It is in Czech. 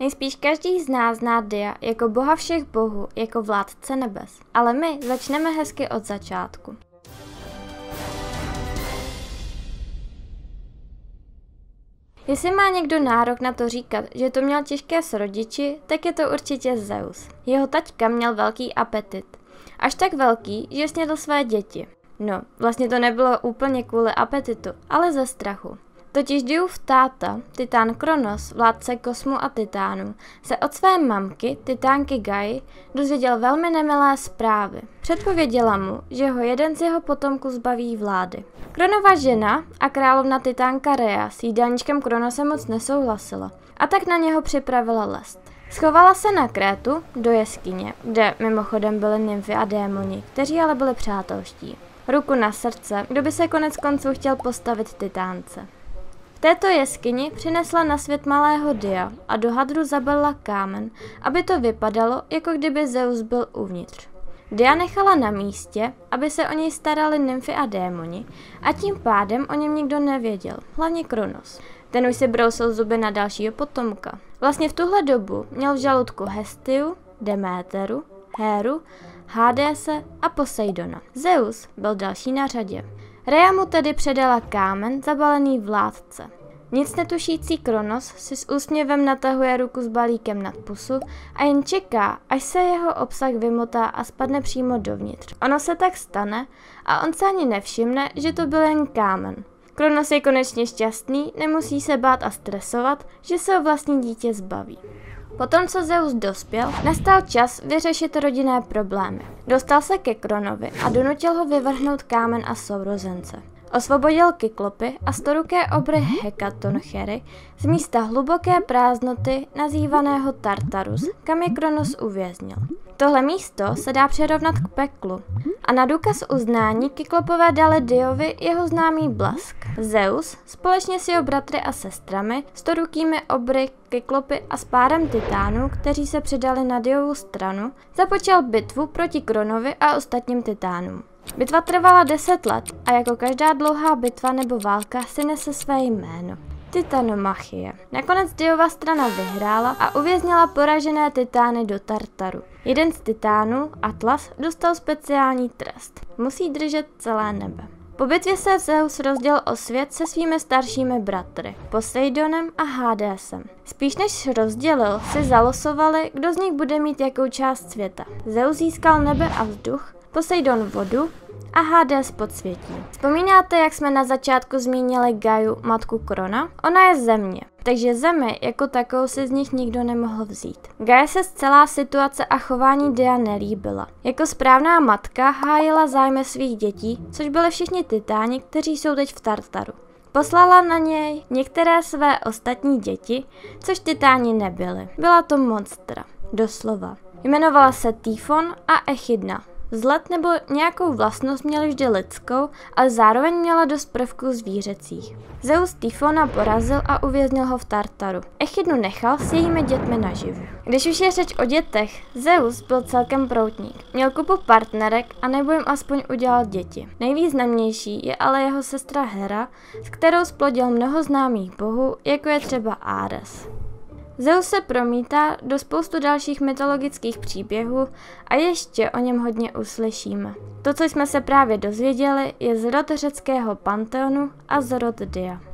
Nejspíš každý z nás zná Dia jako boha všech bohů, jako vládce nebes. Ale my začneme hezky od začátku. Jestli má někdo nárok na to říkat, že to měl těžké s rodiči, tak je to určitě Zeus. Jeho taťka měl velký apetit. Až tak velký, že snědl své děti. No, vlastně to nebylo úplně kvůli apetitu, ale ze strachu. Totiž Diův táta, titán Kronos, vládce kosmu a titánů, se od své mamky, titánky Gai, dozvěděl velmi nemilé zprávy. Předpověděla mu, že ho jeden z jeho potomků zbaví vlády. Kronova žena a královna titánka Rea s jídelníčkem Kronose moc nesouhlasila a tak na něho připravila lest. Schovala se na Krétu do jeskyně, kde mimochodem byly nymfy a démoni, kteří ale byli přátelští. Ruku na srdce, kdo by se konec konců chtěl postavit titánce této jeskyni přinesla na svět malého dia a do hadru zabalila kámen, aby to vypadalo, jako kdyby Zeus byl uvnitř. Dia nechala na místě, aby se o něj starali nymfy a démoni a tím pádem o něm nikdo nevěděl, hlavně Kronos. Ten už si brousil zuby na dalšího potomka. Vlastně v tuhle dobu měl v žaludku Hestiu, Deméteru, Héru, Hadese a Poseidona. Zeus byl další na řadě. Rea mu tedy předala kámen zabalený vládce. Nic netušící Kronos si s úsměvem natahuje ruku s balíkem nad pusu a jen čeká, až se jeho obsah vymotá a spadne přímo dovnitř. Ono se tak stane a on se ani nevšimne, že to byl jen kámen. Kronos je konečně šťastný, nemusí se bát a stresovat, že se o vlastní dítě zbaví. Potom, co Zeus dospěl, nastal čas vyřešit rodinné problémy. Dostal se ke Kronovi a donutil ho vyvrhnout kámen a sourozence. Osvobodil Kyklopy a storuké obry Hekatonchery z místa hluboké prázdnoty nazývaného Tartarus, kam je Kronos uvěznil. Tohle místo se dá přirovnat k peklu a na důkaz uznání Kyklopové dali Diovi jeho známý blask. Zeus společně s jeho bratry a sestrami, storukými obry Kyklopy a s párem titánů, kteří se přidali na Diovu stranu, započal bitvu proti Kronovi a ostatním titánům. Bitva trvala deset let a jako každá dlouhá bitva nebo válka si nese své jméno. Titanomachie. Nakonec Diova strana vyhrála a uvěznila poražené titány do Tartaru. Jeden z titánů, Atlas, dostal speciální trest. Musí držet celé nebe. Po bitvě se Zeus rozdělil o svět se svými staršími bratry, Poseidonem a Hadesem. Spíš než rozdělil, si zalosovali, kdo z nich bude mít jakou část světa. Zeus získal nebe a vzduch, Poseidon vodu a Hades podsvětí. Vzpomínáte, jak jsme na začátku zmínili Gaju, matku Krona? Ona je země, takže zemi jako takovou si z nich nikdo nemohl vzít. Gaja se z celá situace a chování Dia nelíbila. Jako správná matka hájila zájmy svých dětí, což byly všichni titáni, kteří jsou teď v Tartaru. Poslala na něj některé své ostatní děti, což titáni nebyly. Byla to monstra, doslova. Jmenovala se Tyfon a Echidna. Vzhled nebo nějakou vlastnost měla vždy lidskou, ale zároveň měla dost prvků zvířecích. Zeus Tyfona porazil a uvěznil ho v Tartaru. Echidnu nechal s jejími dětmi naživu. Když už je řeč o dětech, Zeus byl celkem proutník. Měl kupu partnerek a nebo jim aspoň udělal děti. Nejvýznamnější je ale jeho sestra Hera, s kterou splodil mnoho známých bohů, jako je třeba Ares. Zeus se promítá do spoustu dalších mytologických příběhů a ještě o něm hodně uslyšíme. To, co jsme se právě dozvěděli, je zrod řeckého panteonu a zrod Dia.